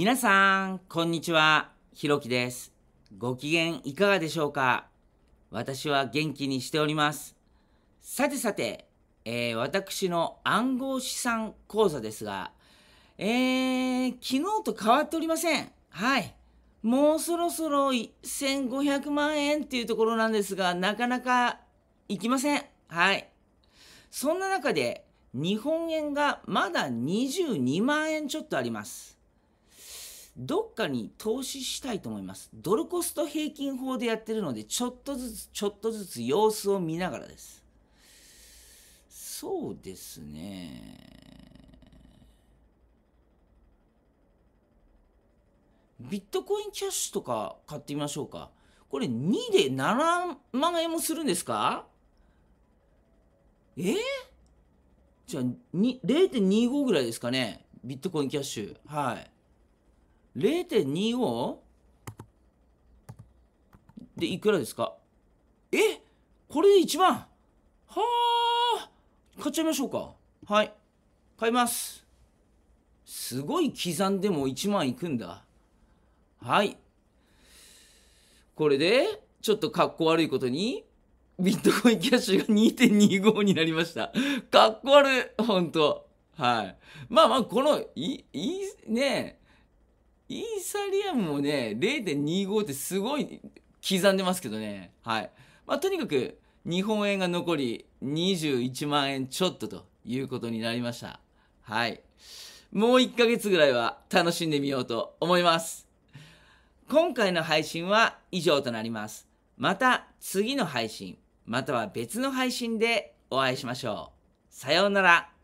皆さん、こんにちは。ひろきです。ご機嫌いかがでしょうか？私は元気にしております。さてさて、えー私の暗号資産講座ですが、えー昨日と変わっておりません。はい。もうそろそろ1500万円っていうところなんですが、なかなかいきません。はい。そんな中で、日本円がまだ22万円ちょっとあります。どっかに投資したいと思います。ドルコスト平均法でやってるので、ちょっとずつ、ちょっとずつ様子を見ながらです。そうですね。ビットコインキャッシュとか買ってみましょうか。これ2で7万円もするんですか？え？ーじゃあ0.25ぐらいですかね。ビットコインキャッシュ。はい。0.25? で、いくらですか?え?これで1万?はあ買っちゃいましょうか。はい。買います。すごい刻んでも1万いくんだ。はい。これで、ちょっとかっこ悪いことに、ビットコインキャッシュが2.25になりました。かっこ悪い。ほんと。はい。まあまあ、この、い、い、ねえイーサリアムもね、0.25ってすごい刻んでますけどね。はい。まあ、とにかく、日本円が残り21万円ちょっとということになりました。はい。もう1ヶ月ぐらいは楽しんでみようと思います。今回の配信は以上となります。また次の配信、または別の配信でお会いしましょう。さようなら。